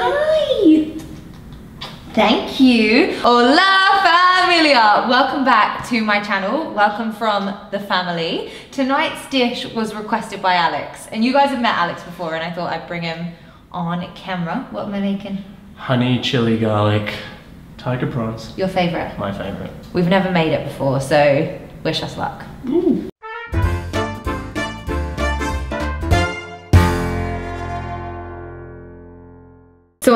Hi. Thank you. Hola familia. Welcome back to my channel. Welcome from the family. Tonight's dish was requested by Alex. And you guys have met Alex before and I thought I'd bring him on camera. What am I making? Honey chili garlic tiger prawns. Your favorite? My favorite. We've never made it before, so wish us luck. Ooh.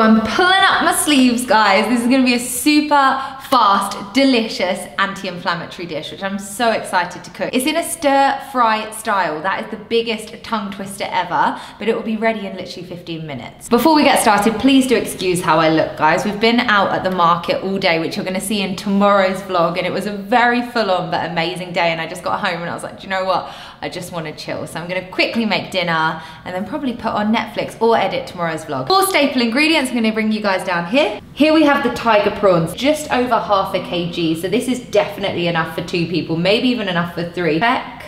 I'm pulling up my sleeves, guys. This is gonna be a super fast, delicious, anti-inflammatory dish, which I'm so excited to cook. It's in a stir fry style. That is the biggest tongue twister ever, but it will be ready in literally 15 minutes. Before we get started, please do excuse how I look, guys. We've been out at the market all day, which you're gonna see in tomorrow's vlog, and it was a very full on but amazing day, and I just got home and I was like, do you know what? I just wanna chill. So I'm gonna quickly make dinner and then probably put on Netflix or edit tomorrow's vlog. Four staple ingredients I'm gonna bring you guys down here. Here we have the tiger prawns, just over half a kg. So this is definitely enough for two people, maybe even enough for three. Check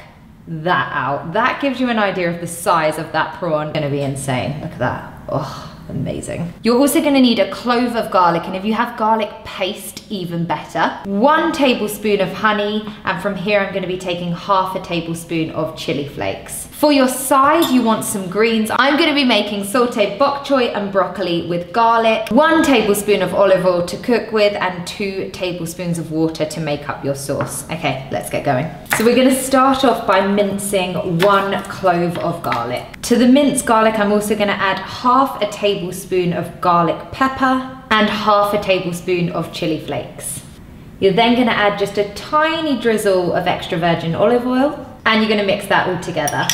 that out. That gives you an idea of the size of that prawn. Gonna be insane, look at that. Oh. Amazing. You're also gonna need a clove of garlic, and if you have garlic paste, even better. One tablespoon of honey, and from here I'm gonna be taking half a tablespoon of chili flakes. For your side, you want some greens. I'm gonna be making sauteed bok choy and broccoli with garlic, one tablespoon of olive oil to cook with, and two tablespoons of water to make up your sauce. Okay, let's get going. So we're gonna start off by mincing one clove of garlic. To the minced garlic, I'm also gonna add half a tablespoon of garlic pepper and half a tablespoon of chili flakes. You're then gonna add just a tiny drizzle of extra virgin olive oil and you're gonna mix that all together.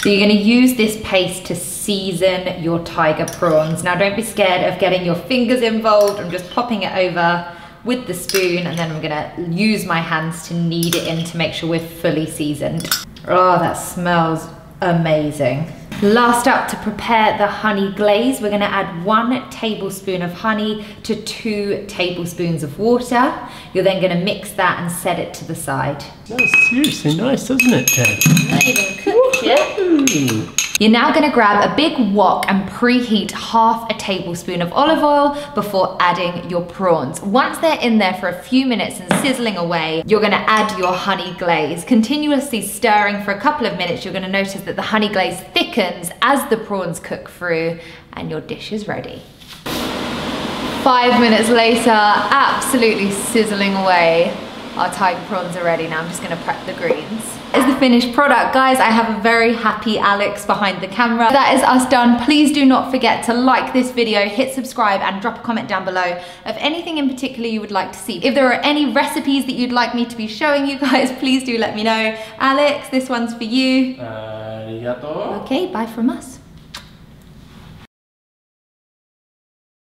So you're gonna use this paste to season your tiger prawns. Now don't be scared of getting your fingers involved. I'm just popping it over with the spoon and then I'm gonna use my hands to knead it in to make sure we're fully seasoned. Oh, that smells amazing. Last up to prepare the honey glaze, we're gonna add one tablespoon of honey to two tablespoons of water. You're then gonna mix that and set it to the side. That's seriously nice, doesn't it, Ted? Not even cooked yet. You're now gonna grab a big wok and preheat half a tablespoon of olive oil before adding your prawns. Once they're in there for a few minutes and sizzling away, you're gonna add your honey glaze. Continuously stirring for a couple of minutes, you're gonna notice that the honey glaze thickens as the prawns cook through and your dish is ready. Five minutes later, absolutely sizzling away. Our tiger prawns are ready now. I'm just gonna prep the greens. Is the finished product. Guys, I have a very happy Alex behind the camera. That is us done. Please do not forget to like this video, hit subscribe and drop a comment down below of anything in particular you would like to see. If there are any recipes that you'd like me to be showing you guys, please do let me know. Alex, this one's for you. Uh, Arigato. Okay, bye from us.